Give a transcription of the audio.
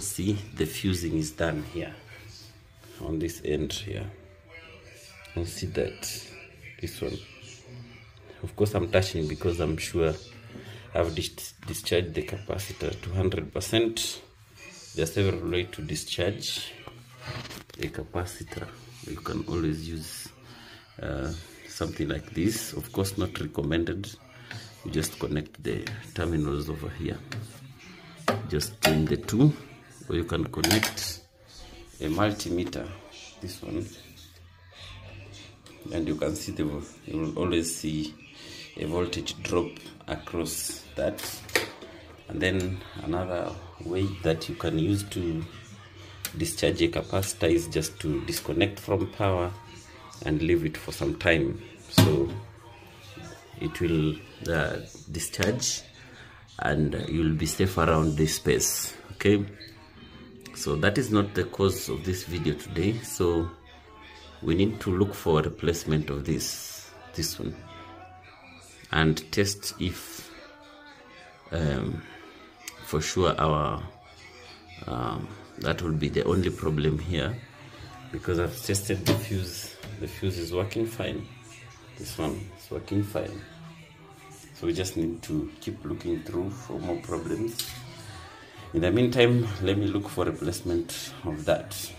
see the fusing is done here. On this end here. And see that? This one. Of course i'm touching because i'm sure i've dis discharged the capacitor 200%. there are several ways to discharge a capacitor. You can always use uh, something like this. Of course not recommended. You just connect the terminals over here. Just join the two or you can connect a multimeter this one and you can see the you will always see a voltage drop across that. And then another way that you can use to discharge a capacitor is just to disconnect from power and leave it for some time. So it will uh, discharge and you'll be safe around this space okay so that is not the cause of this video today. So we need to look for a replacement of this this one. And test if um, for sure our um, that will be the only problem here. Because I've tested the fuse the fuse is working fine. This one is working fine. So we just need to keep looking through for more problems in the meantime let me look for replacement of that